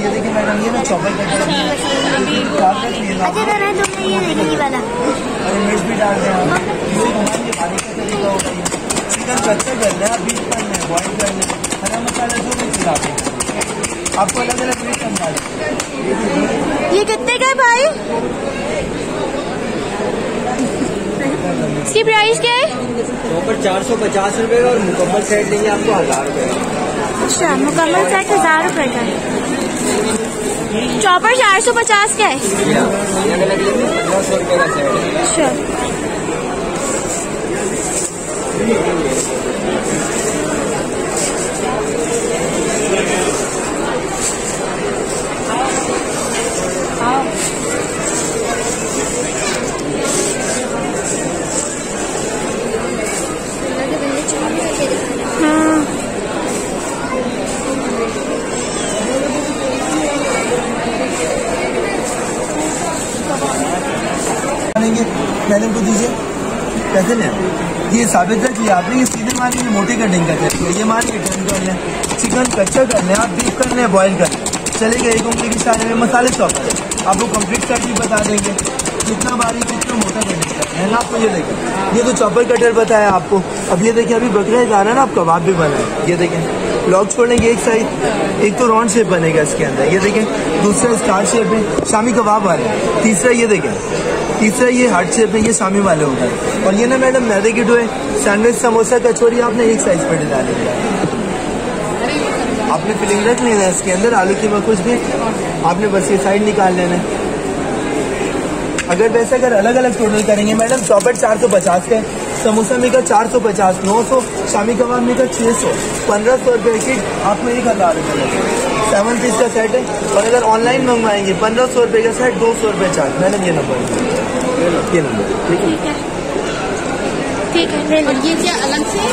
ये देखिए मैडम ये ना कटर अच्छा तो ये देखिए वाला? अरे मिर्च भी डाल इसे का तरीका होगा ये चिकन कच्चा कर बॉइल कर लें। हरा मसाला जो भी खिलाते हैं आपको अलग अलग रेट समझा ये कितने का है भाई? इसकी प्राइस क्या है? चौपर चार सौ पचास रूपए का और मुकम्मल सेट देंगे आपको हज़ार रूपए का। अच्छा मुकम्मल सेट हज़ार रुपए का। चॉपर चार सौ पचास का है अच्छा। मारेंगे मैडम को दीजिए। कैसे लें ये साबित है कि आपने ये सीधे मारी ये मोटे कटिंग का तरीका ये मारिए टर्न कर लें चिकन कच्चा कर लें आप बीफ कर लें बॉयल कर लें चलेगा एक उंगली की सारे में, मसाले चॉपर है आपको कंप्लीट भी बता देंगे। कितना बारीक कितना मोटा कटिंग करना है ना आपको ये देखें ये तो चॉपर कटर बताया आपको। अब ये देखिए, अभी बकरा आ रहा है ना आप कबाब भी बना है ये देखें लॉक छोड़ेंगे एक साइड एक तो राउंड शेप बनेगा इसके अंदर। ये देखें दूसरा स्टार शेप है। शामी कबाब आ रहे हैं। तीसरा ये देखें तीसरा ये हार्ट शेप है ये शामी वाले है और ये ना मैडम मैदे की डो है सैंडविच, समोसा कचौरी आपने एक साइज़ पे डालेंगे आपने फिलिंग रख लेना है इसके अंदर, आलू की कुछ भी। आपने बस ये साइड निकाल लेना है। अगर वैसे अगर अलग अलग टोटल करेंगे मैडम चौपट चार सौ पचास का समोसा में का चार सौ पचास, नौ सौ, शामी कबाब में का सौ, पंद्रह सौ रुपये की आपको एक हज़ार रुपये सेवन पीस का सेट है, और अगर ऑनलाइन मंगवाएँगे। पंद्रह सौ रुपये का सेट दो सौ रुपये चार्ज मैडम ये नंबर ये नंबर ठीक है। ठीक है ये क्या, अलग से?